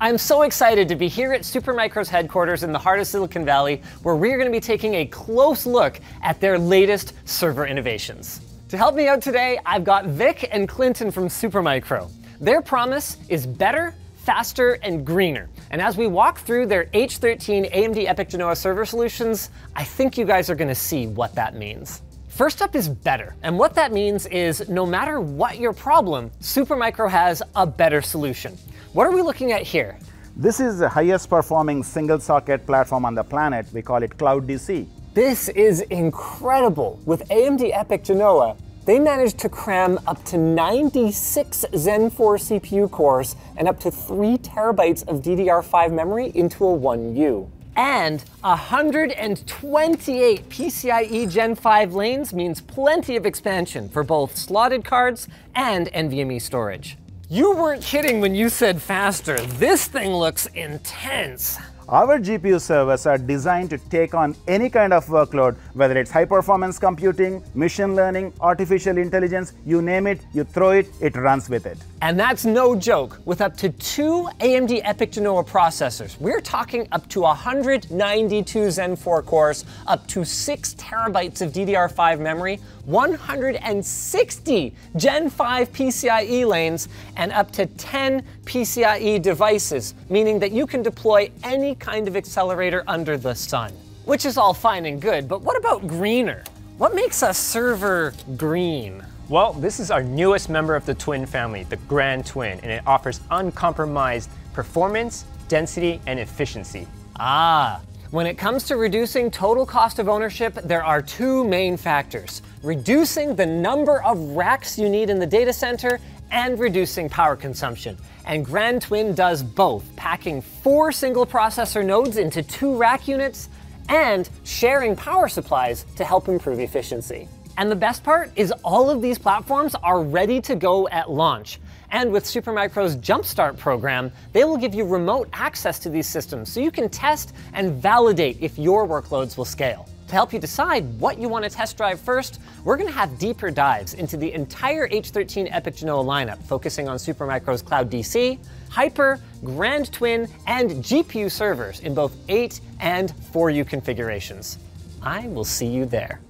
I'm so excited to be here at Supermicro's headquarters in the heart of Silicon Valley, where we're going to be taking a close look at their latest server innovations. To help me out today, I've got Vic and Clinton from Supermicro. Their promise is better, faster, and greener. And as we walk through their H13 AMD EPYC Genoa server solutions, I think you guys are going to see what that means. First up is better. And what that means is no matter what your problem, Supermicro has a better solution. What are we looking at here? This is the highest performing single socket platform on the planet. We call it Cloud DC. This is incredible. With AMD EPYC Genoa, they managed to cram up to 96 Zen 4 CPU cores and up to 3 terabytes of DDR5 memory into a 1U. And 128 PCIe Gen 5 lanes means plenty of expansion for both slotted cards and NVMe storage. You weren't kidding when you said faster. This thing looks intense. Our GPU servers are designed to take on any kind of workload, whether it's high performance computing, machine learning, artificial intelligence, you name it, you throw it, it runs with it. And that's no joke. With up to two AMD EPYC Genoa processors, we're talking up to 192 Zen 4 cores, up to 6 terabytes of DDR5 memory, 160 Gen 5 PCIe lanes, and up to 10 PCIe devices, meaning that you can deploy any kind of accelerator under the sun. Which is all fine and good, but what about greener? What makes a server green? Well, this is our newest member of the Twin family, the Grand Twin, and it offers uncompromised performance, density, and efficiency. Ah, when it comes to reducing total cost of ownership, there are two main factors reducing the number of racks you need in the data center and reducing power consumption. And Grand Twin does both, packing four single processor nodes into two rack units and sharing power supplies to help improve efficiency. And the best part is all of these platforms are ready to go at launch. And with Supermicro's Jumpstart program, they will give you remote access to these systems so you can test and validate if your workloads will scale. To help you decide what you want to test drive first, we're going to have deeper dives into the entire H13 EPYC Genoa lineup, focusing on Supermicro's Cloud DC, Hyper, Grand Twin, and GPU servers in both 8 and 4U configurations. I will see you there.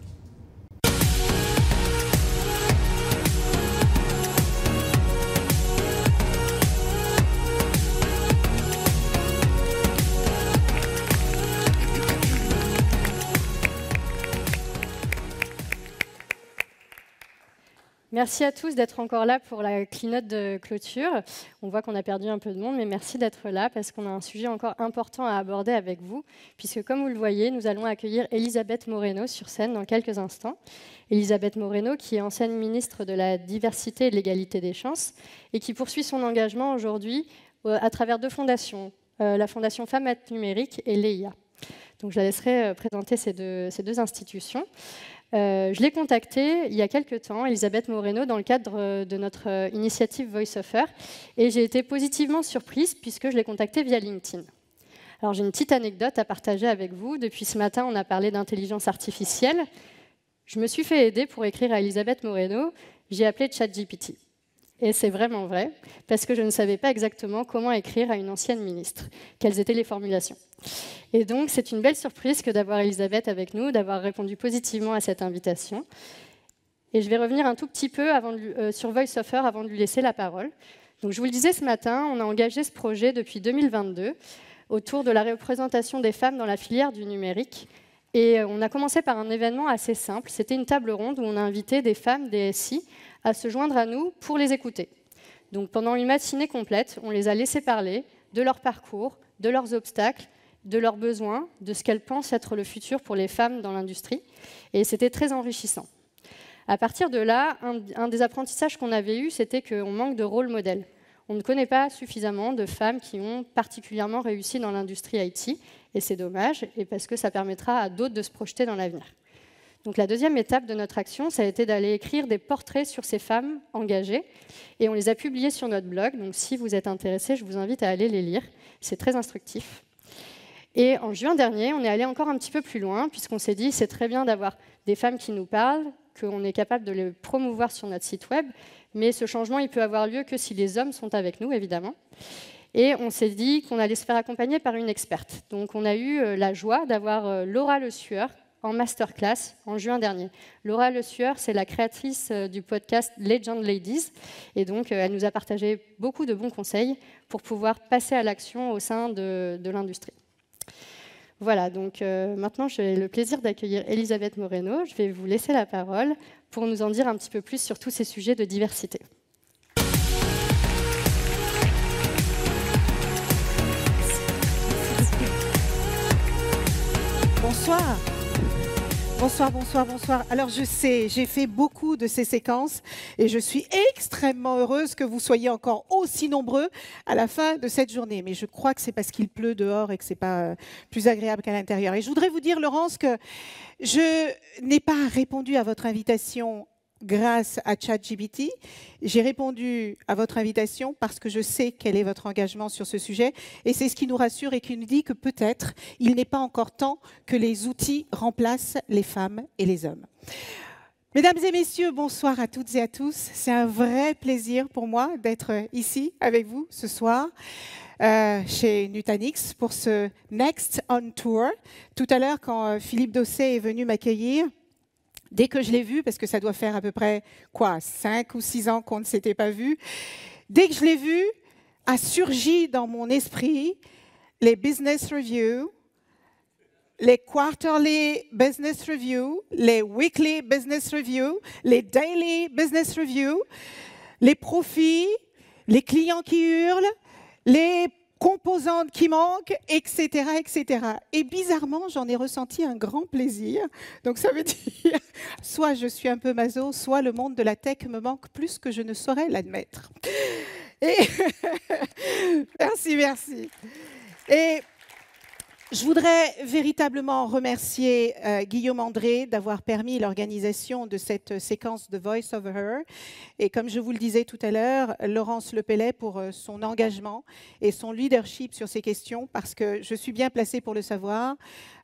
Merci à tous d'être encore là pour la keynote de clôture. On voit qu'on a perdu un peu de monde, mais merci d'être là parce qu'on a un sujet encore important à aborder avec vous, puisque comme vous le voyez, nous allons accueillir Elisabeth Moreno sur scène dans quelques instants. Elisabeth Moreno, qui est ancienne ministre de la diversité et de l'égalité des chances, et qui poursuit son engagement aujourd'hui euh, à travers deux fondations, euh, la Fondation Femmes Numérique et l'EIA. Donc je la laisserai euh, présenter ces deux institutions. Euh, je l'ai contactée il y a quelques temps, Elisabeth Moreno, dans le cadre euh, de notre euh, initiative Voice Offer, et j'ai été positivement surprise puisque je l'ai contactée via LinkedIn. Alors j'ai une petite anecdote à partager avec vous. Depuis ce matin, on a parlé d'intelligence artificielle. Je me suis fait aider pour écrire à Elisabeth Moreno. J'ai appelé ChatGPT. Et c'est vraiment vrai, parce que je ne savais pas exactement comment écrire à une ancienne ministre, quelles étaient les formulations. Et donc, c'est une belle surprise que d'avoir Elisabeth avec nous, d'avoir répondu positivement à cette invitation. Et je vais revenir un tout petit peu avant euh, sur VoiceOffer avant de lui laisser la parole. Donc, je vous le disais ce matin, on a engagé ce projet depuis 2022 autour de la représentation des femmes dans la filière du numérique. Et euh, on a commencé par un événement assez simple. C'était une table ronde où on a invité des femmes des SI à se joindre à nous pour les écouter. Donc pendant une matinée complète, on les a laissés parler de leur parcours, de leurs obstacles, de leurs besoins, de ce qu'elles pensent être le futur pour les femmes dans l'industrie. Et c'était très enrichissant. À partir de là, un, des apprentissages qu'on avait eu, c'était qu'on manque de rôle modèle. On ne connaît pas suffisamment de femmes qui ont particulièrement réussi dans l'industrie IT, et c'est dommage, et parce que ça permettra à d'autres de se projeter dans l'avenir. Donc la deuxième étape de notre action, ça a été d'aller écrire des portraits sur ces femmes engagées et on les a publiés sur notre blog. Donc si vous êtes intéressé, je vous invite à aller les lire. C'est très instructif. Et en juin dernier, on est allé encore un petit peu plus loin puisqu'on s'est dit c'est très bien d'avoir des femmes qui nous parlent, qu'on est capable de les promouvoir sur notre site web, mais ce changement il peut avoir lieu que si les hommes sont avec nous évidemment. Et on s'est dit qu'on allait se faire accompagner par une experte. Donc on a eu euh, la joie d'avoir euh, Laura Le Sueur en masterclass en juin dernier. Laura Le Sueur, c'est la créatrice euh, du podcast Legend Ladies. Et donc elle nous a partagé beaucoup de bons conseils pour pouvoir passer à l'action au sein de, l'industrie. Voilà, donc maintenant j'ai le plaisir d'accueillir Elisabeth Moreno. Je vais vous laisser la parole pour nous en dire un petit peu plus sur tous ces sujets de diversité. Bonsoir. Bonsoir, bonsoir, bonsoir. Alors je sais, j'ai fait beaucoup de ces séquences et je suis extrêmement heureuse que vous soyez encore aussi nombreux à la fin de cette journée. Mais je crois que c'est parce qu'il pleut dehors et que c'est pas euh, plus agréable qu'à l'intérieur. Et je voudrais vous dire, Laurence, que je n'ai pas répondu à votre invitation grâce à ChatGPT. J'ai répondu à votre invitation parce que je sais quel est votre engagement sur ce sujet et c'est ce qui nous rassure et qui nous dit que peut-être il n'est pas encore temps que les outils remplacent les femmes et les hommes. Mesdames et messieurs, bonsoir à toutes et à tous. C'est un vrai plaisir pour moi d'être ici avec vous ce soir. Euh, chez Nutanix pour ce Next on Tour. Tout à l'heure, quand euh, Philippe Dosset est venu m'accueillir, Dès que je l'ai vu, parce que ça doit faire à peu près quoi, cinq ou six ans qu'on ne s'était pas vu, dès que je l'ai vu, a surgi dans mon esprit les business reviews, les quarterly business reviews, les weekly business reviews, les daily business reviews, les profits, les clients qui hurlent, les composantes qui manquent, etc., etc. Et bizarrement, j'en ai ressenti un grand plaisir. Donc ça veut dire, soit je suis un peu maso, soit le monde de la tech me manque plus que je ne saurais l'admettre. Et merci, merci. Et je voudrais véritablement remercier euh, Guillaume André d'avoir permis l'organisation de cette séquence de Voice of Her. Et comme je vous le disais tout à l'heure, Laurence Lepellet pour euh, son engagement et son leadership sur ces questions, parce que je suis bien placée pour le savoir.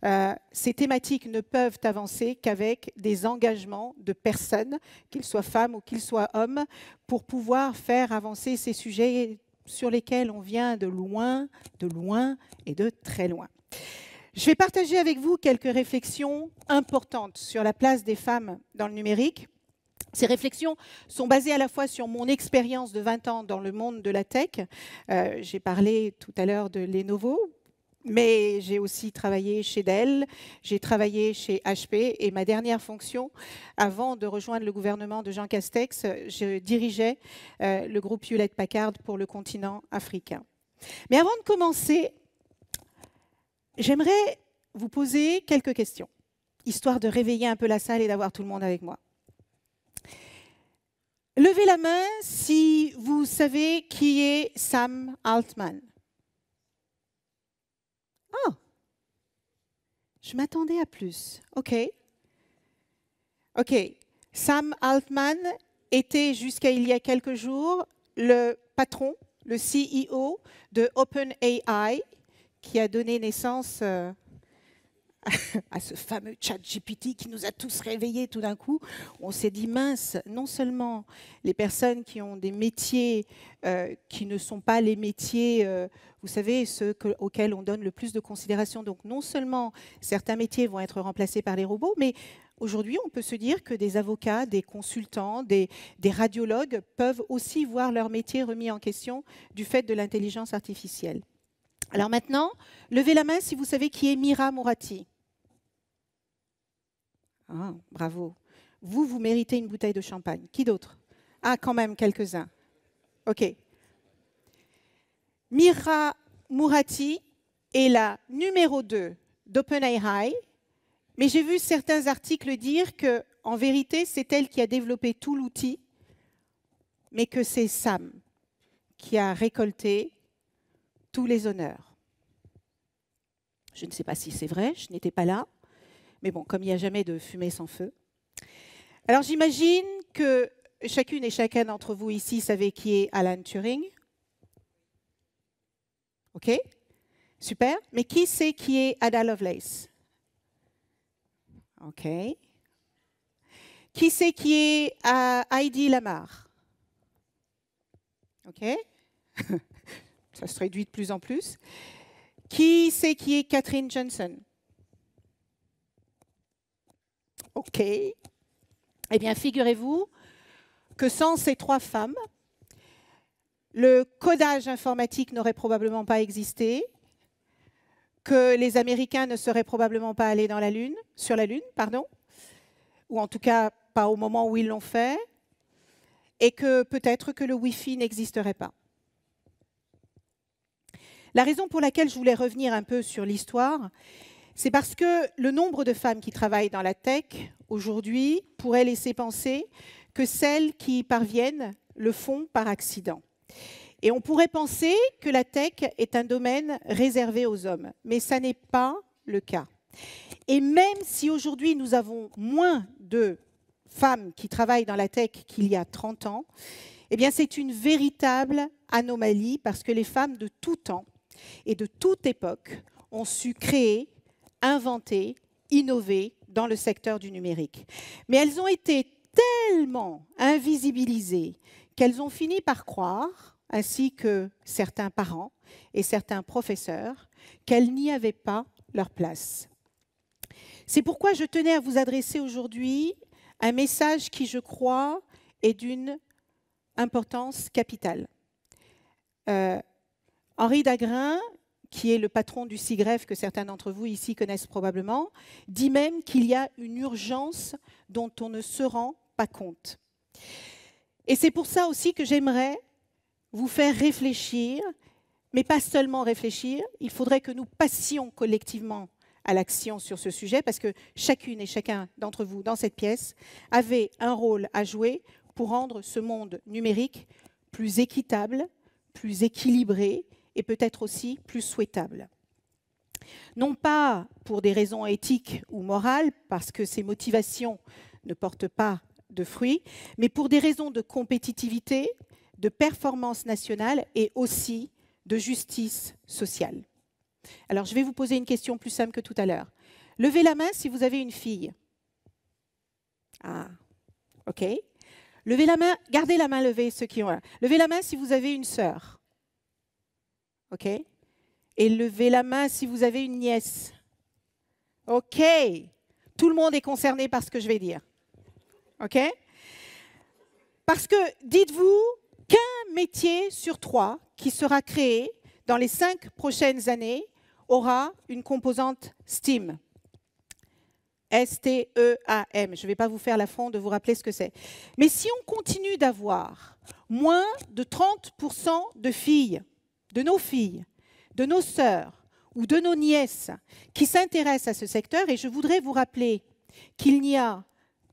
Euh, ces thématiques ne peuvent avancer qu'avec des engagements de personnes, qu'ils soient femmes ou qu'ils soient hommes, pour pouvoir faire avancer ces sujets sur lesquels on vient de loin, de loin et de très loin. Je vais partager avec vous quelques réflexions importantes sur la place des femmes dans le numérique. Ces réflexions sont basées à la fois sur mon expérience de 20 ans dans le monde de la tech. Euh, j'ai parlé tout à l'heure de Lenovo, mais j'ai aussi travaillé chez Dell, j'ai travaillé chez HP et ma dernière fonction, avant de rejoindre le gouvernement de Jean Castex, je dirigeais euh, le groupe Hewlett Packard pour le continent africain. Mais avant de commencer, J'aimerais vous poser quelques questions, histoire de réveiller un peu la salle et d'avoir tout le monde avec moi. Levez la main si vous savez qui est Sam Altman. Oh, je m'attendais à plus. OK. OK. Sam Altman était jusqu'à il y a quelques jours le patron, le CEO de OpenAI, qui a donné naissance euh, à ce fameux chat GPT qui nous a tous réveillés tout d'un coup. On s'est dit, mince, non seulement les personnes qui ont des métiers euh, qui ne sont pas les métiers, euh, vous savez, ceux auxquels on donne le plus de considération, donc non seulement certains métiers vont être remplacés par les robots, mais Aujourd'hui, on peut se dire que des avocats, des consultants, des, radiologues peuvent aussi voir leur métier remis en question du fait de l'intelligence artificielle. Alors maintenant, levez la main si vous savez qui est Mira Mourati. Ah, bravo. Vous, vous méritez une bouteille de champagne. Qui d'autre? Ah, quand même, quelques-uns. OK. Mira Mourati est la numéro 2 d'OpenAI, mais j'ai vu certains articles dire que, en vérité, c'est elle qui a développé tout l'outil, mais que c'est Sam qui a récolté tous les honneurs. Je ne sais pas si c'est vrai, je n'étais pas là, mais bon, comme il n'y a jamais de fumée sans feu. Alors j'imagine que chacune et chacun d'entre vous ici savez qui est Alan Turing. OK? Super. Mais qui sait qui est Ada Lovelace? OK. Qui sait qui est euh, Heidi Lamar? OK? Ça se réduit de plus en plus. Qui sait qui est Catherine Johnson? OK. Eh bien, figurez-vous que sans ces trois femmes, le codage informatique n'aurait probablement pas existé, que les Américains ne seraient probablement pas allés sur la Lune, pardon, ou en tout cas pas au moment où ils l'ont fait, et que peut-être que le Wi-Fi n'existerait pas. La raison pour laquelle je voulais revenir un peu sur l'histoire, c'est parce que le nombre de femmes qui travaillent dans la tech aujourd'hui pourrait laisser penser que celles qui y parviennent le font par accident. Et on pourrait penser que la tech est un domaine réservé aux hommes, mais ça n'est pas le cas. Et même si aujourd'hui nous avons moins de femmes qui travaillent dans la tech qu'il y a 30 ans, eh bien c'est une véritable anomalie parce que les femmes de tout temps et de toute époque ont su créer, inventer, innover dans le secteur du numérique. Mais elles ont été tellement invisibilisées qu'elles ont fini par croire, ainsi que certains parents et certains professeurs, qu'elles n'y avaient pas leur place. C'est pourquoi je tenais à vous adresser aujourd'hui un message qui, je crois, est d'une importance capitale. Euh, Henri Dagrin, qui est le patron du SIGREF que certains d'entre vous ici connaissent probablement, dit même qu'il y a une urgence dont on ne se rend pas compte. Et c'est pour ça aussi que j'aimerais vous faire réfléchir, mais pas seulement réfléchir, il faudrait que nous passions collectivement à l'action sur ce sujet, parce que chacune et chacun d'entre vous dans cette pièce avait un rôle à jouer pour rendre ce monde numérique plus équitable, plus équilibré et peut-être aussi plus souhaitable. Non pas pour des raisons éthiques ou morales, parce que ces motivations ne portent pas de fruits, mais pour des raisons de compétitivité, de performance nationale et aussi de justice sociale. Alors, je vais vous poser une question plus simple que tout à l'heure. Levez la main si vous avez une fille. Ah, OK. Levez la main, gardez la main levée, ceux qui ont. Levez la main si vous avez une sœur. OK? Et levez la main si vous avez une nièce. OK? Tout le monde est concerné par ce que je vais dire. OK? Parce que dites-vous qu'un métier sur trois qui sera créé dans les cinq prochaines années aura une composante STEAM. S-T-E-A-M. Je ne vais pas vous faire l'affront de vous rappeler ce que c'est. Mais si on continue d'avoir moins de 30% de filles, de nos filles, de nos sœurs ou de nos nièces qui s'intéressent à ce secteur, et je voudrais vous rappeler qu'il n'y a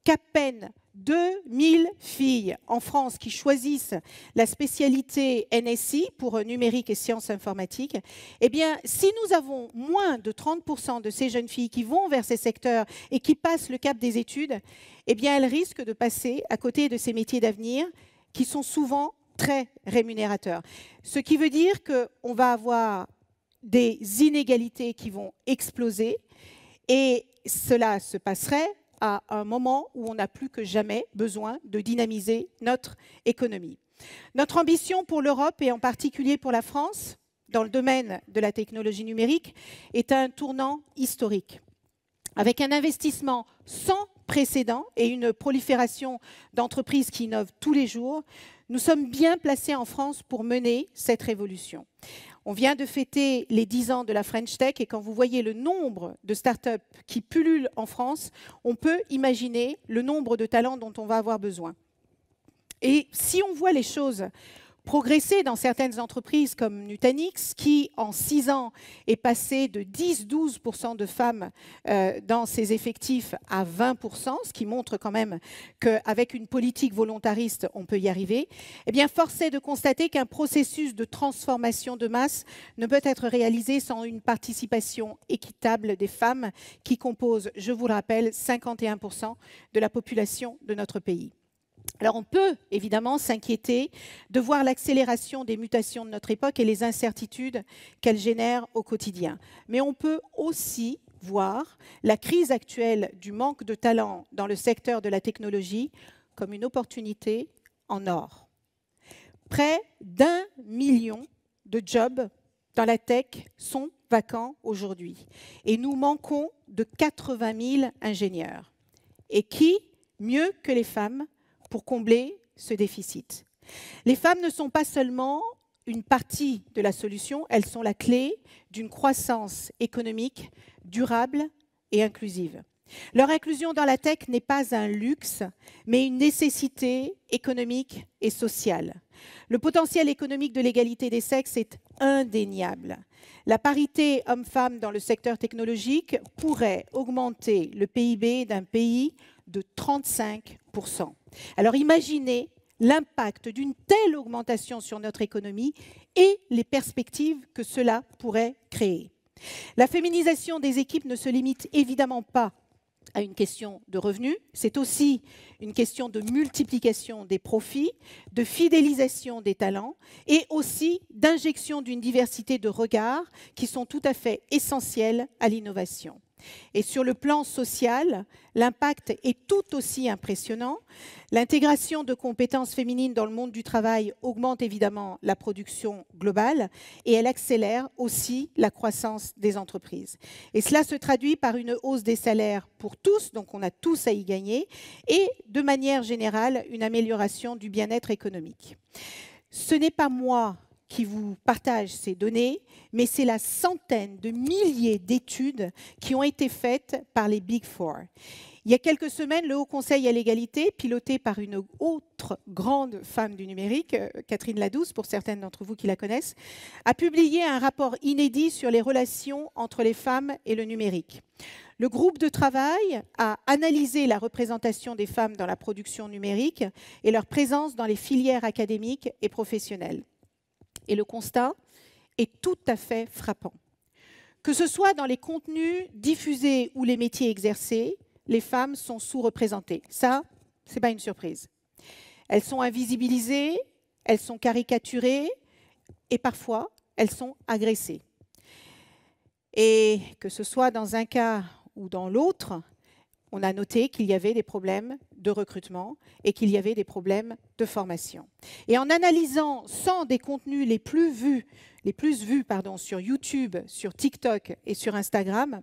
qu'à peine 2000 filles en France qui choisissent la spécialité NSI pour numérique et sciences informatiques, eh bien, si nous avons moins de 30% de ces jeunes filles qui vont vers ces secteurs et qui passent le cap des études, eh bien, elles risquent de passer à côté de ces métiers d'avenir qui sont souvent très rémunérateurs. Ce qui veut dire qu'on va avoir des inégalités qui vont exploser et cela se passerait à un moment où on n'a plus que jamais besoin de dynamiser notre économie. Notre ambition pour l'Europe et en particulier pour la France, dans le domaine de la technologie numérique, est un tournant historique. Avec un investissement sans précédent et une prolifération d'entreprises qui innovent tous les jours, nous sommes bien placés en France pour mener cette révolution. On vient de fêter les 10 ans de la French Tech et quand vous voyez le nombre de startups qui pullulent en France, on peut imaginer le nombre de talents dont on va avoir besoin. Et si on voit les choses progresser dans certaines entreprises comme Nutanix, qui en six ans est passé de 10-12% de femmes euh, dans ses effectifs à 20%, ce qui montre quand même qu'avec une politique volontariste, on peut y arriver, eh bien, force est de constater qu'un processus de transformation de masse ne peut être réalisé sans une participation équitable des femmes qui composent, je vous le rappelle, 51% de la population de notre pays. Alors on peut évidemment s'inquiéter de voir l'accélération des mutations de notre époque et les incertitudes qu'elles génèrent au quotidien. Mais on peut aussi voir la crise actuelle du manque de talent dans le secteur de la technologie comme une opportunité en or. Près d'un million de jobs dans la tech sont vacants aujourd'hui. Et nous manquons de 80 000 ingénieurs. Et qui, mieux que les femmes, pour combler ce déficit Les femmes ne sont pas seulement une partie de la solution, elles sont la clé d'une croissance économique durable et inclusive. Leur inclusion dans la tech n'est pas un luxe, mais une nécessité économique et sociale. Le potentiel économique de l'égalité des sexes est indéniable. La parité homme-femme dans le secteur technologique pourrait augmenter le PIB d'un pays de 35%. Alors imaginez l'impact d'une telle augmentation sur notre économie et les perspectives que cela pourrait créer. La féminisation des équipes ne se limite évidemment pas à une question de revenus, c'est aussi une question de multiplication des profits, de fidélisation des talents et aussi d'injection d'une diversité de regards qui sont tout à fait essentiels à l'innovation. Et sur le plan social, l'impact est tout aussi impressionnant. L'intégration de compétences féminines dans le monde du travail augmente évidemment la production globale et elle accélère aussi la croissance des entreprises. Et cela se traduit par une hausse des salaires pour tous, donc on a tous à y gagner, et de manière générale une amélioration du bien-être économique. Ce n'est pas moi qui vous partage ces données, mais c'est la centaine de milliers d'études qui ont été faites par les Big Four. Il y a quelques semaines, le Haut Conseil à l'égalité, piloté par une autre grande femme du numérique, euh, Catherine Ladouce, pour certaines d'entre vous qui la connaissent, a publié un rapport inédit sur les relations entre les femmes et le numérique. Le groupe de travail a analysé la représentation des femmes dans la production numérique et leur présence dans les filières académiques et professionnelles. Et le constat est tout à fait frappant. Que ce soit dans les contenus diffusés ou les métiers exercés, les femmes sont sous-représentées. Ça, ce n'est pas une surprise. Elles sont invisibilisées, elles sont caricaturées et parfois elles sont agressées. Et que ce soit dans un cas ou dans l'autre, on a noté qu'il y avait des problèmes de recrutement et qu'il y avait des problèmes de formation. Et en analysant 100 des contenus les plus vus, les plus vus pardon, sur YouTube, sur TikTok et sur Instagram,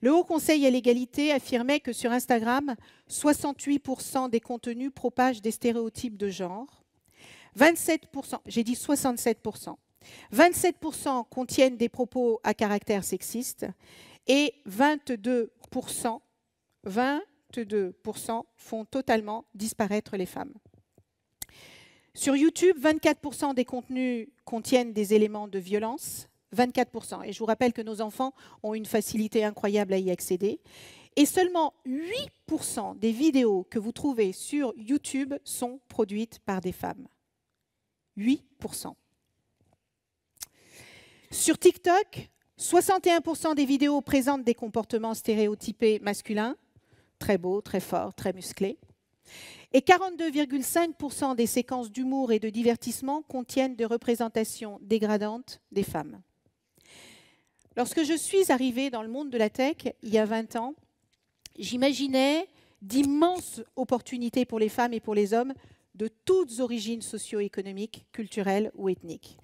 le Haut Conseil à l'égalité affirmait que sur Instagram, 68% des contenus propagent des stéréotypes de genre, 27%, j'ai dit 67%, 27% contiennent des propos à caractère sexiste et 22% 22% font totalement disparaître les femmes. Sur YouTube, 24% des contenus contiennent des éléments de violence. 24%. Et je vous rappelle que nos enfants ont une facilité incroyable à y accéder. Et seulement 8% des vidéos que vous trouvez sur YouTube sont produites par des femmes. 8%. Sur TikTok, 61% des vidéos présentent des comportements stéréotypés masculins très beau, très fort, très musclé. Et 42,5% des séquences d'humour et de divertissement contiennent des représentations dégradantes des femmes. Lorsque je suis arrivée dans le monde de la tech, il y a 20 ans, j'imaginais d'immenses opportunités pour les femmes et pour les hommes de toutes origines socio-économiques, culturelles ou ethniques.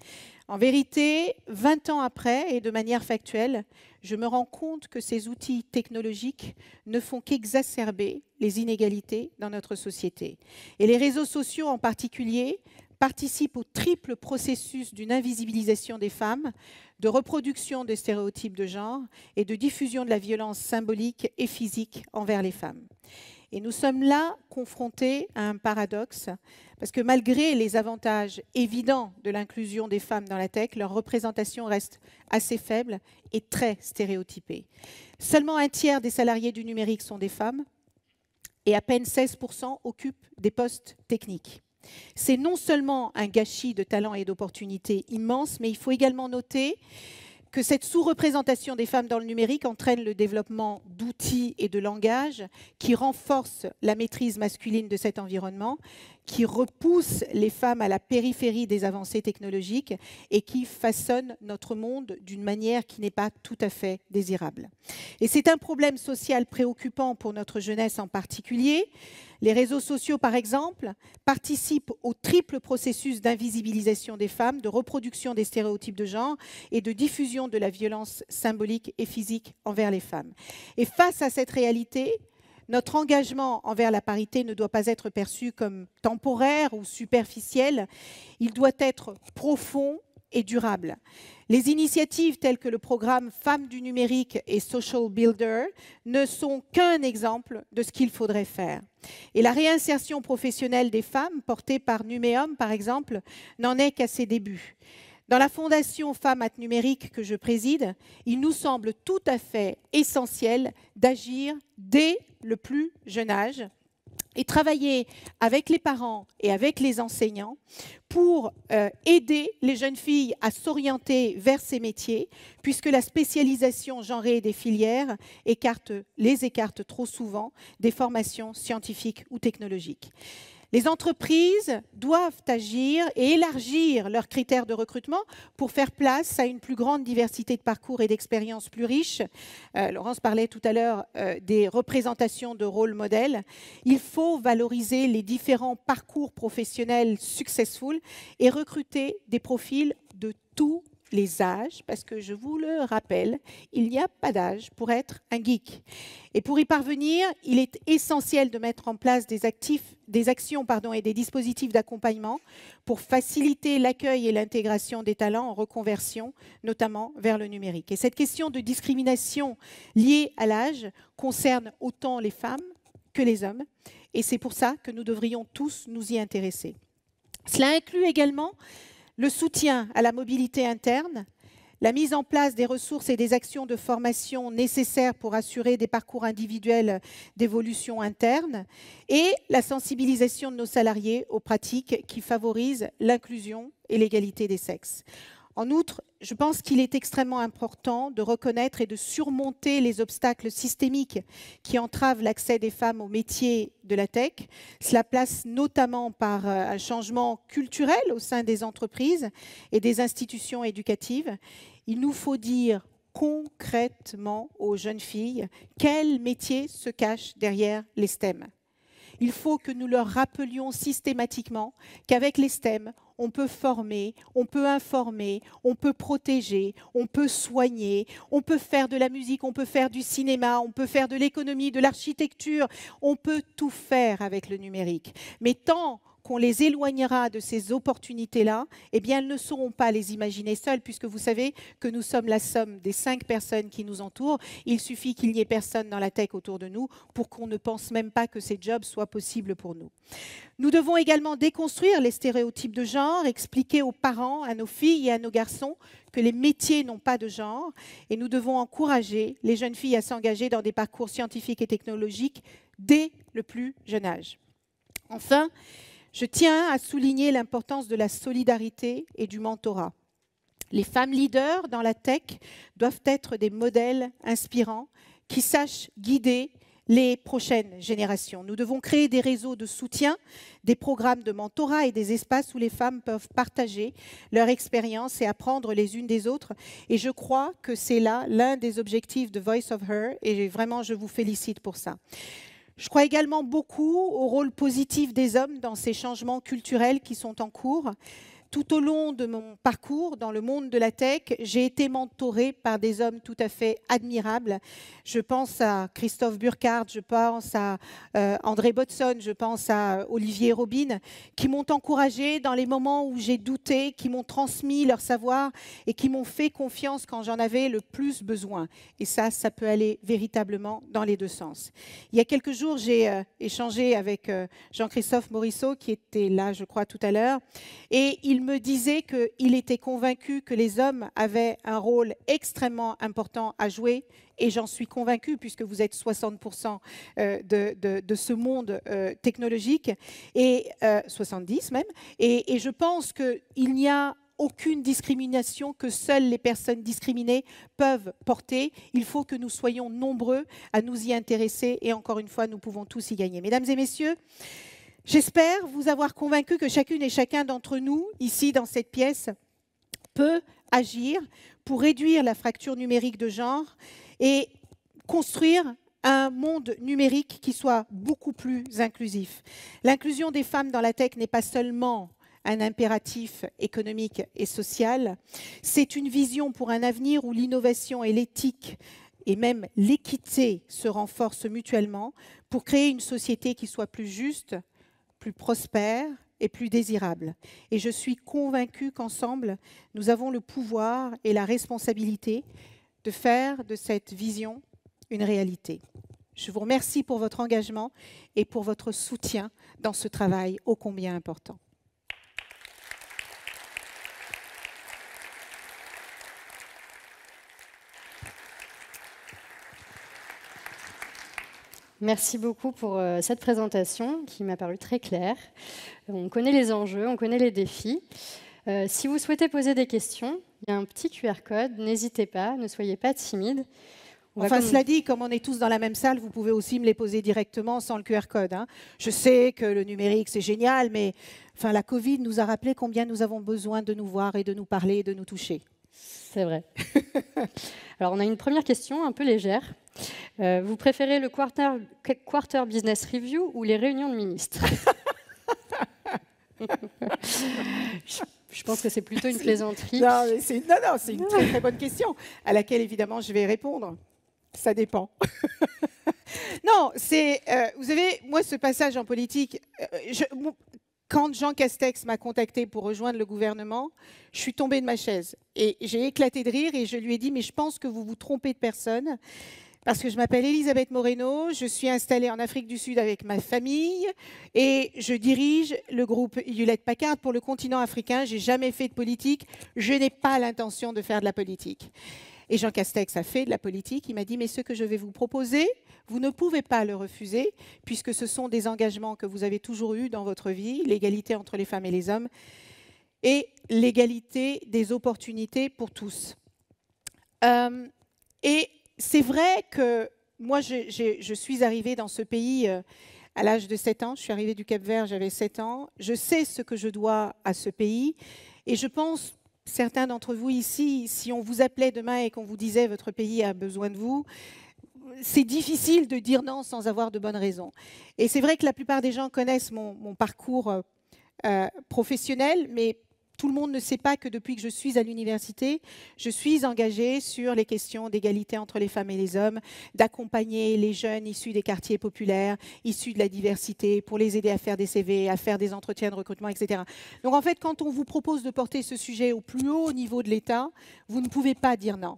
En vérité, 20 ans après, et de manière factuelle, je me rends compte que ces outils technologiques ne font qu'exacerber les inégalités dans notre société. Et les réseaux sociaux en particulier participent au triple processus d'une invisibilisation des femmes, de reproduction des stéréotypes de genre et de diffusion de la violence symbolique et physique envers les femmes. Et nous sommes là confrontés à un paradoxe, parce que malgré les avantages évidents de l'inclusion des femmes dans la tech, leur représentation reste assez faible et très stéréotypée. Seulement un tiers des salariés du numérique sont des femmes et à peine 16% occupent des postes techniques. C'est non seulement un gâchis de talents et d'opportunités immense, mais il faut également noter que cette sous-représentation des femmes dans le numérique entraîne le développement d'outils et de langage qui renforcent la maîtrise masculine de cet environnement, qui repousse les femmes à la périphérie des avancées technologiques et qui façonne notre monde d'une manière qui n'est pas tout à fait désirable. Et c'est un problème social préoccupant pour notre jeunesse en particulier. Les réseaux sociaux, par exemple, participent au triple processus d'invisibilisation des femmes, de reproduction des stéréotypes de genre et de diffusion de la violence symbolique et physique envers les femmes. Et face à cette réalité, notre engagement envers la parité ne doit pas être perçu comme temporaire ou superficiel, il doit être profond et durable. Les initiatives telles que le programme Femmes du numérique et Social Builder ne sont qu'un exemple de ce qu'il faudrait faire. Et la réinsertion professionnelle des femmes, portée par Numéum par exemple, n'en est qu'à ses débuts. Dans la fondation Femmes at Numérique que je préside, il nous semble tout à fait essentiel d'agir dès le plus jeune âge et travailler avec les parents et avec les enseignants pour euh, aider les jeunes filles à s'orienter vers ces métiers, puisque la spécialisation genrée des filières les écarte trop souvent des formations scientifiques ou technologiques. Les entreprises doivent agir et élargir leurs critères de recrutement pour faire place à une plus grande diversité de parcours et d'expériences plus riches. Euh, Laurence parlait tout à l'heure euh, des représentations de rôles modèles. Il faut valoriser les différents parcours professionnels successful et recruter des profils de tous les âges, parce que je vous le rappelle, il n'y a pas d'âge pour être un geek. Et pour y parvenir, il est essentiel de mettre en place des, actifs, des actions pardon, et des dispositifs d'accompagnement pour faciliter l'accueil et l'intégration des talents en reconversion, notamment vers le numérique. Et cette question de discrimination liée à l'âge concerne autant les femmes que les hommes, et c'est pour ça que nous devrions tous nous y intéresser. Cela inclut également le soutien à la mobilité interne, la mise en place des ressources et des actions de formation nécessaires pour assurer des parcours individuels d'évolution interne et la sensibilisation de nos salariés aux pratiques qui favorisent l'inclusion et l'égalité des sexes. En outre, je pense qu'il est extrêmement important de reconnaître et de surmonter les obstacles systémiques qui entravent l'accès des femmes aux métiers de la tech. Cela passe notamment par euh, un changement culturel au sein des entreprises et des institutions éducatives. Il nous faut dire concrètement aux jeunes filles quels métiers se cachent derrière les STEM. Il faut que nous leur rappelions systématiquement qu'avec les STEM, on peut former, on peut informer, on peut protéger, on peut soigner, on peut faire de la musique, on peut faire du cinéma, on peut faire de l'économie, de l'architecture, on peut tout faire avec le numérique. Mais tant qu'on les éloignera de ces opportunités-là, eh bien, elles ne sauront pas les imaginer seules, puisque vous savez que nous sommes la somme des cinq personnes qui nous entourent. Il suffit qu'il n'y ait personne dans la tech autour de nous pour qu'on ne pense même pas que ces jobs soient possibles pour nous. Nous devons également déconstruire les stéréotypes de genre, expliquer aux parents, à nos filles et à nos garçons que les métiers n'ont pas de genre, et nous devons encourager les jeunes filles à s'engager dans des parcours scientifiques et technologiques dès le plus jeune âge. Enfin, je tiens à souligner l'importance de la solidarité et du mentorat. Les femmes leaders dans la tech doivent être des modèles inspirants qui sachent guider les prochaines générations. Nous devons créer des réseaux de soutien, des programmes de mentorat et des espaces où les femmes peuvent partager leur expérience et apprendre les unes des autres. Et je crois que c'est là l'un des objectifs de Voice of Her et vraiment je vous félicite pour ça. Je crois également beaucoup au rôle positif des hommes dans ces changements culturels qui sont en cours. Tout au long de mon parcours dans le monde de la tech, j'ai été mentorée par des hommes tout à fait admirables. Je pense à Christophe Burkhardt, je pense à euh, André Botson, je pense à Olivier Robin, qui m'ont encouragée dans les moments où j'ai douté, qui m'ont transmis leur savoir et qui m'ont fait confiance quand j'en avais le plus besoin. Et ça, ça peut aller véritablement dans les deux sens. Il y a quelques jours, j'ai euh, échangé avec euh, Jean-Christophe Morisseau, qui était là, je crois, tout à l'heure, et il me disait qu'il était convaincu que les hommes avaient un rôle extrêmement important à jouer, et j'en suis convaincue puisque vous êtes 60% euh, de, ce monde euh, technologique, et 70 euh, même, et je pense qu'il n'y a aucune discrimination que seules les personnes discriminées peuvent porter. Il faut que nous soyons nombreux à nous y intéresser et encore une fois, nous pouvons tous y gagner. Mesdames et messieurs, J'espère vous avoir convaincu que chacune et chacun d'entre nous, ici dans cette pièce, peut agir pour réduire la fracture numérique de genre et construire un monde numérique qui soit beaucoup plus inclusif. L'inclusion des femmes dans la tech n'est pas seulement un impératif économique et social, c'est une vision pour un avenir où l'innovation et l'éthique et même l'équité se renforcent mutuellement pour créer une société qui soit plus juste, plus prospère et plus désirable. Et je suis convaincue qu'ensemble, nous avons le pouvoir et la responsabilité de faire de cette vision une réalité. Je vous remercie pour votre engagement et pour votre soutien dans ce travail ô combien important. Merci beaucoup pour euh, cette présentation qui m'a paru très claire. On connaît les enjeux, on connaît les défis. Euh, si vous souhaitez poser des questions, il y a un petit QR code, n'hésitez pas, ne soyez pas timide. enfin, cela dit, comme on est tous dans la même salle, vous pouvez aussi me les poser directement sans le QR code. Hein. Je sais que le numérique, c'est génial, mais enfin, la Covid nous a rappelé combien nous avons besoin de nous voir et de nous parler et de nous toucher. C'est vrai. Alors, on a une première question un peu légère. Euh, vous préférez le quarter, quarter business review ou les réunions de ministres? Je, pense que c'est plutôt une plaisanterie. Non, c'est, non, c'est une très, très bonne question à laquelle évidemment je vais répondre. Ça dépend. non, c'est. Euh, vous savez, moi, ce passage en politique, euh, je, quand Jean Castex m'a contacté pour rejoindre le gouvernement, je suis tombée de ma chaise et j'ai éclaté de rire et je lui ai dit mais je pense que vous vous trompez de personne parce que je m'appelle Elisabeth Moreno, je suis installée en Afrique du Sud avec ma famille et je dirige le groupe Hewlett Packard pour le continent africain. J'ai jamais fait de politique, je n'ai pas l'intention de faire de la politique. Et Jean Castex a fait de la politique. Il m'a dit mais ce que je vais vous proposer, vous ne pouvez pas le refuser, puisque ce sont des engagements que vous avez toujours eus dans votre vie, l'égalité entre les femmes et les hommes, et l'égalité des opportunités pour tous. Euh, et c'est vrai que moi, je, suis arrivée dans ce pays euh, à l'âge de 7 ans. Je suis arrivée du Cap Vert, j'avais 7 ans. Je sais ce que je dois à ce pays. Et je pense, certains d'entre vous ici, si on vous appelait demain et qu'on vous disait votre pays a besoin de vous, c'est difficile de dire non sans avoir de bonnes raisons. Et c'est vrai que la plupart des gens connaissent mon, parcours euh, euh, professionnel, mais tout le monde ne sait pas que depuis que je suis à l'université, je suis engagée sur les questions d'égalité entre les femmes et les hommes, d'accompagner les jeunes issus des quartiers populaires, issus de la diversité, pour les aider à faire des CV, à faire des entretiens de recrutement, etc. Donc en fait, quand on vous propose de porter ce sujet au plus haut niveau de l'État, vous ne pouvez pas dire non.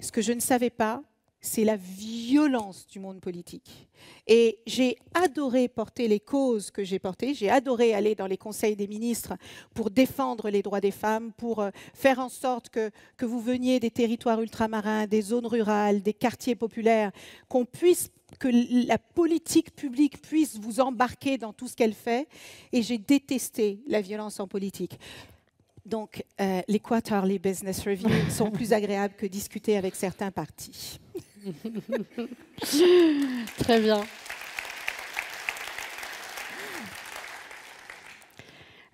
Ce que je ne savais pas, c'est la violence du monde politique. Et j'ai adoré porter les causes que j'ai portées, j'ai adoré aller dans les conseils des ministres pour défendre les droits des femmes, pour euh, faire en sorte que, que vous veniez des territoires ultramarins, des zones rurales, des quartiers populaires, qu'on puisse que la politique publique puisse vous embarquer dans tout ce qu'elle fait. Et j'ai détesté la violence en politique. Donc, euh, les quarterly business reviews sont plus agréables que discuter avec certains partis. Très bien.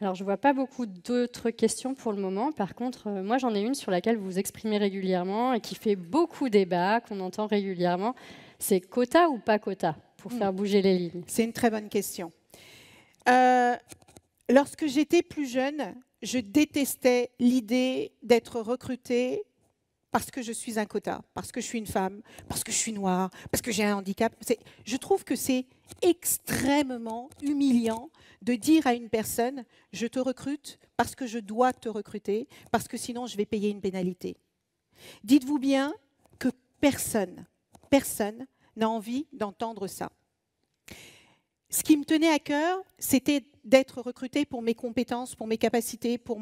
Alors, je ne vois pas beaucoup d'autres questions pour le moment. Par contre, euh, moi, j'en ai une sur laquelle vous vous exprimez régulièrement et qui fait beaucoup débat, qu'on entend régulièrement. C'est quota ou pas quota pour faire hmm. bouger les lignes? C'est une très bonne question. Euh, lorsque j'étais plus jeune, je détestais l'idée d'être recrutée parce que je suis un quota, parce que je suis une femme, parce que je suis noire, parce que j'ai un handicap. Je trouve que c'est extrêmement humiliant de dire à une personne, je te recrute parce que je dois te recruter, parce que sinon je vais payer une pénalité. Dites-vous bien que personne, personne n'a envie d'entendre ça. Ce qui me tenait à cœur, c'était d'être recruté pour mes compétences, pour mes capacités, pour,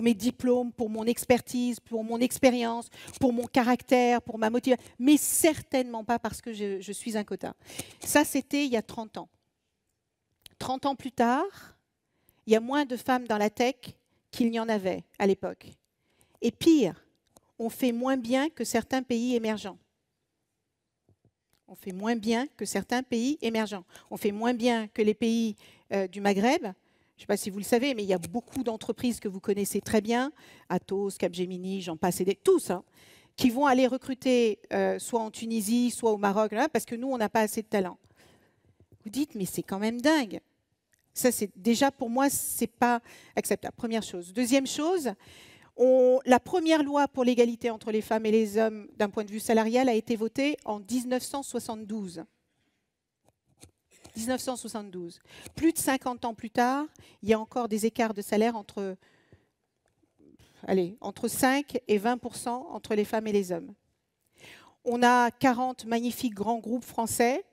mes diplômes, pour mon expertise, pour mon expérience, pour mon caractère, pour ma motivation, mais certainement pas parce que je, je suis un quota. Ça, c'était il y a 30 ans. 30 ans plus tard, il y a moins de femmes dans la tech qu'il n'y en avait à l'époque. Et pire, on fait moins bien que certains pays émergents. On fait moins bien que certains pays émergents. On fait moins bien que les pays euh, du Maghreb. Je ne sais pas si vous le savez, mais il y a beaucoup d'entreprises que vous connaissez très bien, Atos, Capgemini, j'en passe, tous, hein, qui vont aller recruter euh, soit en Tunisie, soit au Maroc, parce que nous, on n'a pas assez de talent. Vous dites, mais c'est quand même dingue. Ça, c'est déjà pour moi, c'est pas acceptable. Première chose. Deuxième chose, la première loi pour l'égalité entre les femmes et les hommes d'un point de vue salarial a été votée en 1972. 1972. Plus de 50 ans plus tard, il y a encore des écarts de salaire entre, allez, entre 5 et 20 entre les femmes et les hommes. On a 40 magnifiques grands groupes français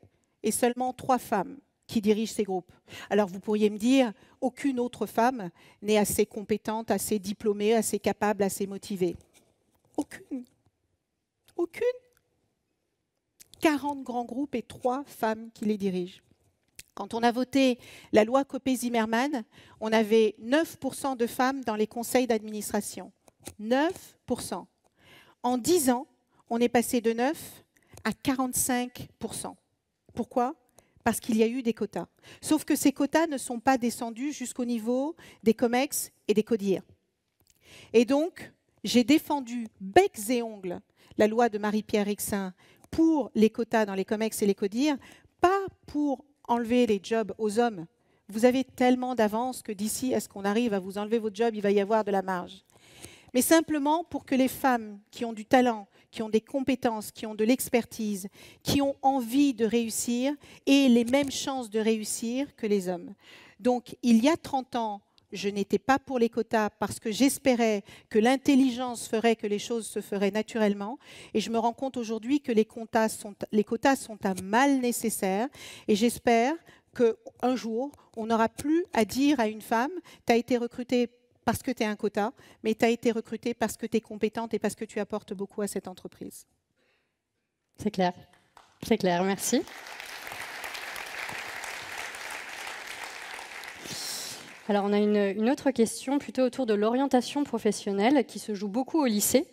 et seulement 3 femmes qui dirigent ces groupes. Alors vous pourriez me dire, aucune autre femme n'est assez compétente, assez diplômée, assez capable, assez motivée. Aucune. Aucune. 40 grands groupes et 3 femmes qui les dirigent. Quand on a voté la loi Copé-Zimmermann, on avait 9% de femmes dans les conseils d'administration. 9%. En 10 ans, on est passé de 9 à 45%. Pourquoi? Parce qu'il y a eu des quotas. Sauf que ces quotas ne sont pas descendus jusqu'au niveau des COMEX et des CODIR. Et donc, j'ai défendu becs et ongles la loi de Marie-Pierre Rixin pour les quotas dans les COMEX et les CODIR, pas pour enlever les jobs aux hommes. Vous avez tellement d'avance que d'ici à ce qu'on arrive à vous enlever votre job, il va y avoir de la marge. Mais simplement pour que les femmes qui ont du talent, qui ont des compétences, qui ont de l'expertise, qui ont envie de réussir, aient les mêmes chances de réussir que les hommes. Donc, il y a 30 ans, je n'étais pas pour les quotas parce que j'espérais que l'intelligence ferait que les choses se feraient naturellement. Et je me rends compte aujourd'hui que les quotas, sont, les quotas sont un mal nécessaire. Et j'espère qu'un jour, on n'aura plus à dire à une femme, tu as été recrutée parce que tu es un quota, mais tu as été recrutée parce que tu es compétente et parce que tu apportes beaucoup à cette entreprise. C'est clair. C'est clair, merci. Alors, on a une, une, autre question plutôt autour de l'orientation professionnelle qui se joue beaucoup au lycée.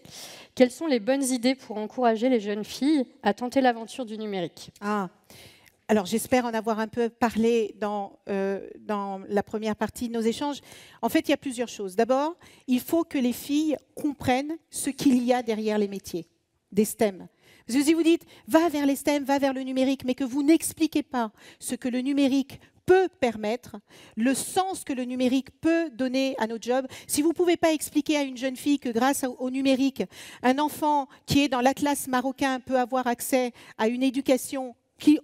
Quelles sont les bonnes idées pour encourager les jeunes filles à tenter l'aventure du numérique? Ah, alors j'espère en avoir un peu parlé dans, euh, dans la première partie de nos échanges. En fait, il y a plusieurs choses. D'abord, il faut que les filles comprennent ce qu'il y a derrière les métiers des STEM. Parce que si vous dites, va vers les STEM, va vers le numérique, mais que vous n'expliquez pas ce que le numérique peut permettre, le sens que le numérique peut donner à nos jobs. Si vous ne pouvez pas expliquer à une jeune fille que grâce au numérique, un enfant qui est dans l'Atlas marocain peut avoir accès à une éducation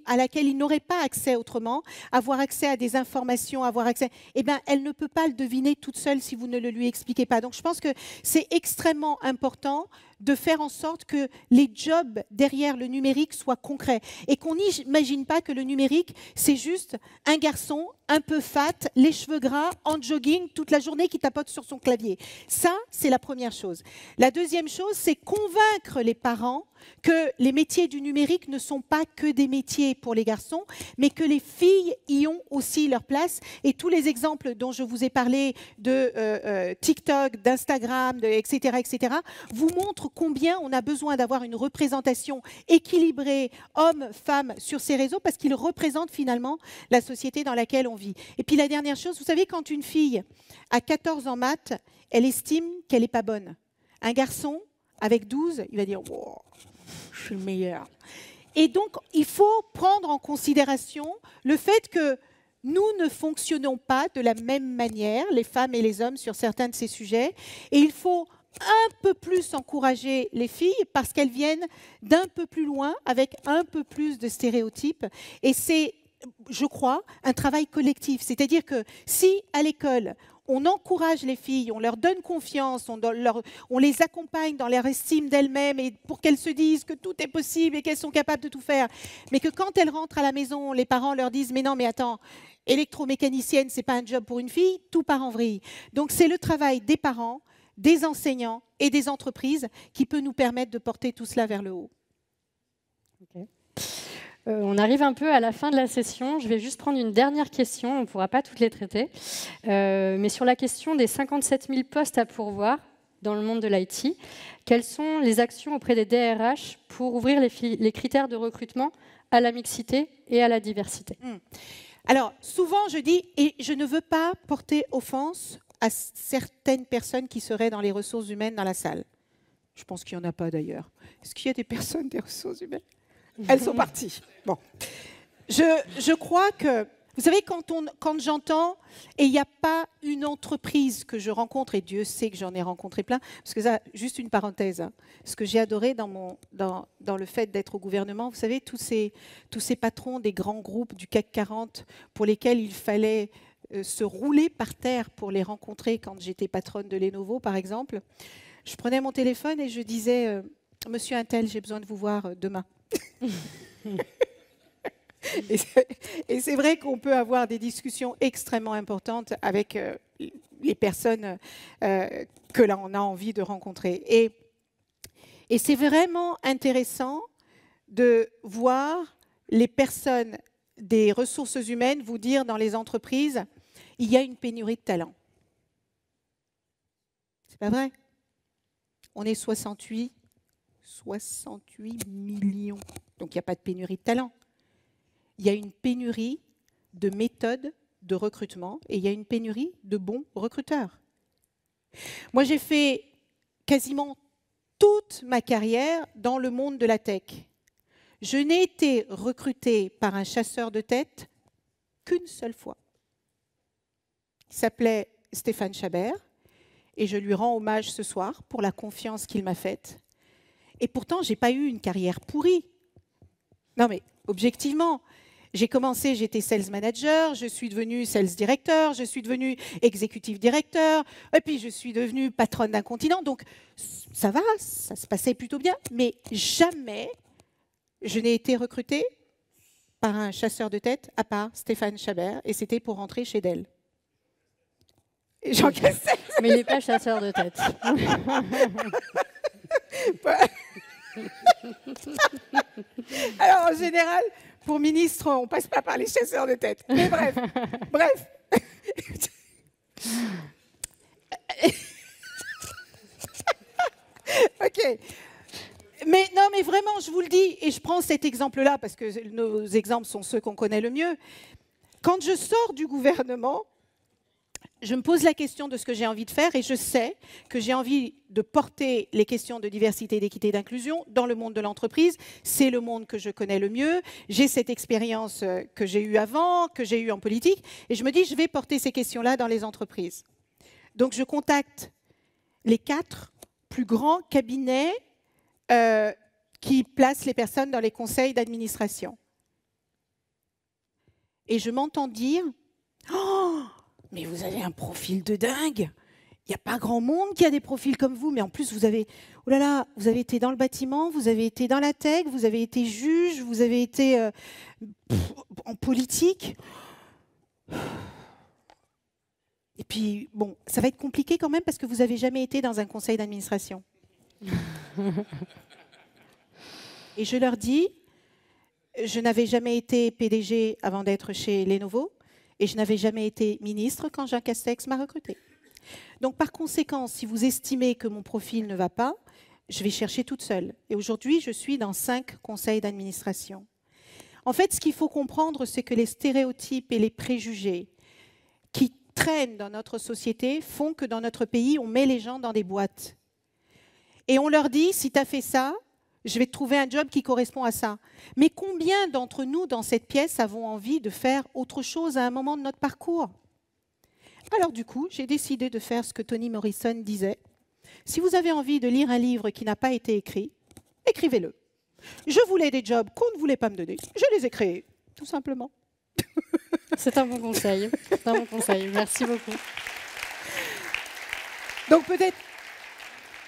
à laquelle il n'aurait pas accès autrement, avoir accès à des informations, avoir accès, eh bien, elle ne peut pas le deviner toute seule si vous ne le lui expliquez pas. Donc, je pense que c'est extrêmement important de faire en sorte que les jobs derrière le numérique soient concrets et qu'on n'imagine pas que le numérique, c'est juste un garçon un peu fat, les cheveux gras, en jogging toute la journée qui tapote sur son clavier. Ça, c'est la première chose. La deuxième chose, c'est convaincre les parents que les métiers du numérique ne sont pas que des métiers pour les garçons, mais que les filles y ont aussi leur place. Et tous les exemples dont je vous ai parlé de euh, euh, TikTok, d'Instagram, etc., etc., vous montrent combien on a besoin d'avoir une représentation équilibrée hommes-femmes sur ces réseaux parce qu'ils représentent finalement la société dans laquelle on vit. Et puis la dernière chose, vous savez, quand une fille a 14 en maths, elle estime qu'elle n'est pas bonne. Un garçon, avec 12, il va dire Je suis le meilleur. Et donc, il faut prendre en considération le fait que nous ne fonctionnons pas de la même manière, les femmes et les hommes, sur certains de ces sujets. Et il faut un peu plus encourager les filles parce qu'elles viennent d'un peu plus loin avec un peu plus de stéréotypes. Et c'est, je crois, un travail collectif. C'est-à-dire que si à l'école, on encourage les filles, on leur donne confiance, on, les accompagne dans leur estime d'elles-mêmes et pour qu'elles se disent que tout est possible et qu'elles sont capables de tout faire. Mais que quand elles rentrent à la maison, les parents leur disent mais non, mais attends, électromécanicienne, c'est pas un job pour une fille, tout part en vrille. Donc c'est le travail des parents, des enseignants et des entreprises qui peut nous permettre de porter tout cela vers le haut. Okay. Euh, on arrive un peu à la fin de la session. Je vais juste prendre une dernière question. On ne pourra pas toutes les traiter. Euh, mais sur la question des 57 000 postes à pourvoir dans le monde de l'IT, quelles sont les actions auprès des DRH pour ouvrir les, les, critères de recrutement à la mixité et à la diversité? Mmh. Alors, souvent, je dis, et je ne veux pas porter offense à certaines personnes qui seraient dans les ressources humaines dans la salle. Je pense qu'il n'y en a pas d'ailleurs. Est-ce qu'il y a des personnes des ressources humaines? Elles sont parties. Bon. Je, je crois que vous savez, quand, quand j'entends, et il n'y a pas une entreprise que je rencontre, et Dieu sait que j'en ai rencontré plein, parce que ça, juste une parenthèse, hein, ce que j'ai adoré dans, mon, dans, dans le fait d'être au gouvernement, vous savez, tous ces, tous ces patrons des grands groupes du CAC 40 pour lesquels il fallait se rouler par terre pour les rencontrer quand j'étais patronne de Lenovo, par exemple, je prenais mon téléphone et je disais, euh, Monsieur Intel, j'ai besoin de vous voir euh, demain. Et c'est vrai qu'on peut avoir des discussions extrêmement importantes avec euh, les personnes euh, que l'on a envie de rencontrer. Et, et c'est vraiment intéressant de voir les personnes des ressources humaines vous dire dans les entreprises, il y a une pénurie de talent. C'est pas vrai? On est 68, 68 millions. Donc il n'y a pas de pénurie de talent il y a une pénurie de méthodes de recrutement et il y a une pénurie de bons recruteurs. Moi, j'ai fait quasiment toute ma carrière dans le monde de la tech. Je n'ai été recruté par un chasseur de tête qu'une seule fois. Il s'appelait Stéphane Chabert et je lui rends hommage ce soir pour la confiance qu'il m'a faite. Et pourtant, je n'ai pas eu une carrière pourrie. Non mais, objectivement, j'ai commencé, j'étais sales manager, je suis devenue sales directeur, je suis devenue exécutif directeur, et puis je suis devenue patronne d'un continent. Donc ça va, ça se passait plutôt bien. Mais jamais je n'ai été recrutée par un chasseur de tête, à part Stéphane Chabert, et c'était pour rentrer chez Dell. Mais il n'est pas chasseur de tête. Alors en général, pour ministre, on passe pas par les chasseurs de tête. Mais bref, bref. ok. Mais non, mais vraiment, je vous le dis, et je prends cet exemple-là parce que nos exemples sont ceux qu'on connaît le mieux. Quand je sors du gouvernement, je me pose la question de ce que j'ai envie de faire et je sais que j'ai envie de porter les questions de diversité, d'équité, d'inclusion dans le monde de l'entreprise. C'est le monde que je connais le mieux. J'ai cette expérience euh, que j'ai eue avant, que j'ai eue en politique, et je me dis, je vais porter ces questions-là dans les entreprises. Donc je contacte les quatre plus grands cabinets euh, qui placent les personnes dans les conseils d'administration. Et je m'entends dire, oh, mais vous avez un profil de dingue. Il n'y a pas grand monde qui a des profils comme vous, mais en plus vous avez, oh là là, vous avez été dans le bâtiment, vous avez été dans la tech, vous avez été juge, vous avez été euh, en politique. Et puis bon, ça va être compliqué quand même parce que vous n'avez jamais été dans un conseil d'administration. Et je leur dis, je n'avais jamais été PDG avant d'être chez Lenovo. Et je n'avais jamais été ministre quand Jean Castex m'a recruté. Donc par conséquent, si vous estimez que mon profil ne va pas, je vais chercher toute seule. Et aujourd'hui, je suis dans cinq conseils d'administration. En fait, ce qu'il faut comprendre, c'est que les stéréotypes et les préjugés qui traînent dans notre société font que dans notre pays, on met les gens dans des boîtes. Et on leur dit, si tu as fait ça, je vais trouver un job qui correspond à ça. Mais combien d'entre nous dans cette pièce avons envie de faire autre chose à un moment de notre parcours? Alors du coup, j'ai décidé de faire ce que Toni Morrison disait. Si vous avez envie de lire un livre qui n'a pas été écrit, écrivez-le. Je voulais des jobs qu'on ne voulait pas me donner. Je les ai créés, tout simplement. C'est un bon conseil. C'est un bon conseil. Merci beaucoup. Donc peut-être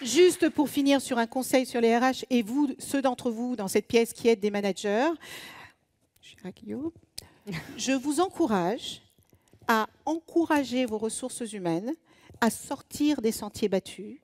Juste pour finir sur un conseil sur les RH, et vous, ceux d'entre vous dans cette pièce qui êtes des managers, je vous encourage à encourager vos ressources humaines à sortir des sentiers battus,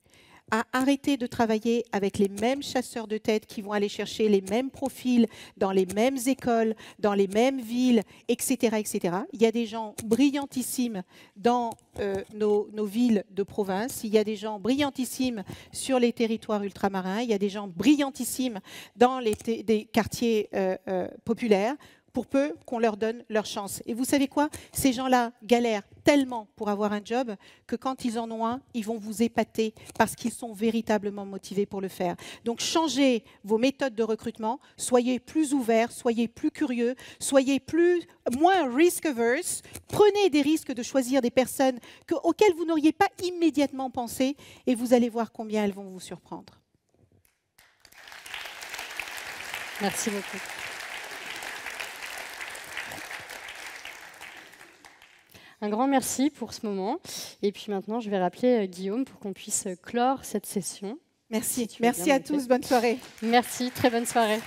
à arrêter de travailler avec les mêmes chasseurs de tête qui vont aller chercher les mêmes profils dans les mêmes écoles, dans les mêmes villes, etc. etc. Il y a des gens brillantissimes dans euh, nos, villes de province, il y a des gens brillantissimes sur les territoires ultramarins, il y a des gens brillantissimes dans les des quartiers euh, euh, populaires. Pour peu qu'on leur donne leur chance. Et vous savez quoi? Ces gens-là galèrent tellement pour avoir un job que quand ils en ont un, ils vont vous épater parce qu'ils sont véritablement motivés pour le faire. Donc changez vos méthodes de recrutement, soyez plus ouverts, soyez plus curieux, soyez plus moins risk averse, prenez des risques de choisir des personnes auxquelles vous n'auriez pas immédiatement pensé et vous allez voir combien elles vont vous surprendre. Merci beaucoup. Un grand merci pour ce moment. Et puis maintenant, je vais rappeler euh, Guillaume pour qu'on puisse clore cette session. Merci. merci à tous. Bonne soirée. Merci. Très bonne soirée.